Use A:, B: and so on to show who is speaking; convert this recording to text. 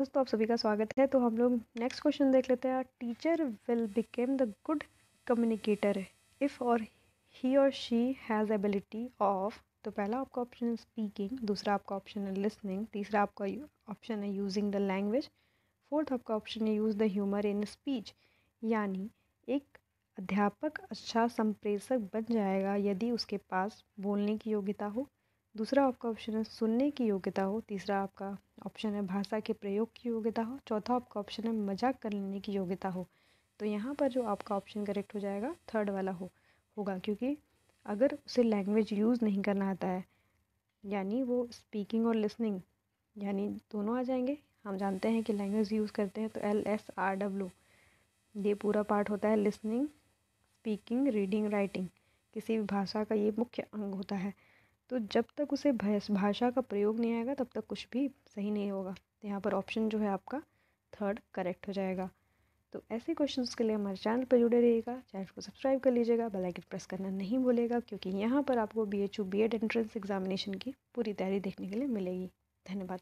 A: दोस्तों, आप सभी का स्वागत है। तो हम लोग नेक्स्ट क्वेश्चन देख लेते हैं। Teacher will become the good communicator if और ही और शी हैज़ एबिलिटी ऑफ़ तो पहला आपका ऑप्शन है स्पीकिंग दूसरा आपका ऑप्शन है लिसनिंग तीसरा आपका ऑप्शन है यूजिंग द लैंग्वेज फोर्थ आपका ऑप्शन है use the humour in speech यानी एक अध्यापक अच्छा संप्रेषक बन जाएगा यदि उसके पास बोलने की योग्यता हो। दूसरा आपका ऑप्शन है सुनने की योग्यता हो, तीसरा आपका ऑप्शन है भाषा के प्रयोग की योग्यता हो, चौथा आपका ऑप्शन है मज़ाक कर लेने की योग्यता हो। तो यहाँ पर जो आपका ऑप्शन करेक्ट हो जाएगा थर्ड वाला हो, होगा। क्योंकि अगर उसे लैंग्वेज यूज़ नहीं करना आता है, यानी वो स्पीकिंग और लिसनिंग यानी दोनों आ जाएँगे। हम जानते हैं कि लैंग्वेज यूज़ करते हैं तो एल एस आर डब्ल्यू ये पूरा पार्ट होता है लिसनिंग स्पीकिंग रीडिंग राइटिंग किसी भी भाषा का ये मुख्य अंग होता है। तो जब तक उसे भाषा का प्रयोग नहीं आएगा, तब तक कुछ भी सही नहीं होगा। तो यहाँ पर ऑप्शन जो है आपका थर्ड करेक्ट हो जाएगा। तो ऐसे क्वेश्चंस के लिए हमारे चैनल पर जुड़े रहिएगा। चैनल को सब्सक्राइब कर लीजिएगा। बेल आइकन प्रेस करना नहीं भूलेगा क्योंकि यहाँ पर आपको B H U B Ed entrance examination की पूरी तैयारी देखने के लिए मिलेगी। धन्यवाद।